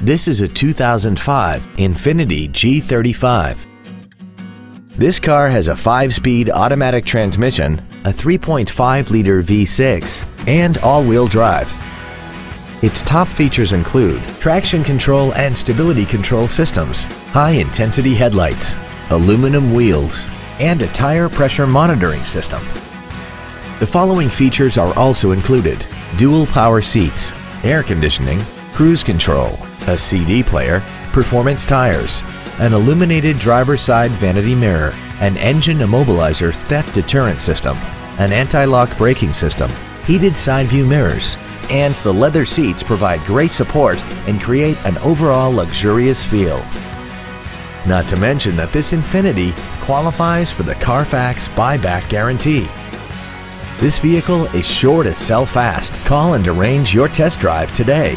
This is a 2005 Infiniti G35. This car has a 5-speed automatic transmission, a 3.5-liter V6, and all-wheel drive. Its top features include traction control and stability control systems, high-intensity headlights, aluminum wheels, and a tire pressure monitoring system. The following features are also included. Dual power seats, air conditioning, cruise control, a CD player, performance tires, an illuminated driver's side vanity mirror, an engine immobilizer theft deterrent system, an anti-lock braking system, heated side view mirrors, and the leather seats provide great support and create an overall luxurious feel. Not to mention that this Infiniti qualifies for the Carfax buyback guarantee. This vehicle is sure to sell fast. Call and arrange your test drive today.